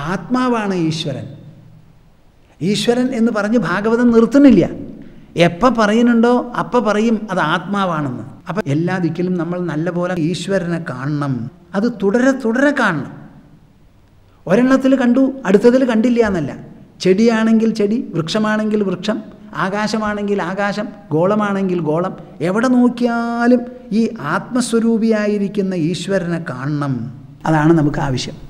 ആത്മാവാണ് ഈശ്വരൻ. ഈശ്വരൻ എന്ന് പറഞ്ഞ് ഭാഗവതം നിർത്തുന്നില്ല. എപ്പോൾ പറയുന്നുണ്ടോ അപ്പം പറയും അത് ആത്മാവാണെന്ന്. അപ്പം എല്ലാ ദിക്കിലും നമ്മൾ നല്ലപോലെ ഈശ്വരനെ കാണണം. അത് തുടരെ തുടരെ കാണണം. ഒരെണ്ണത്തിൽ കണ്ടു അടുത്തതിൽ കണ്ടില്ല എന്നല്ല. ചെടിയാണെങ്കിൽ ചെടി വൃക്ഷമാണെങ്കിൽ വൃക്ഷം ആകാശമാണെങ്കിൽ ആകാശം ഗോളമാണെങ്കിൽ ഗോളം. എവിടെ നോക്കിയാലും ഈ ആത്മസ്വരൂപിയായിരിക്കുന്ന ഈശ്വരനെ കാണണം. അതാണ് നമുക്ക് ആവശ്യം.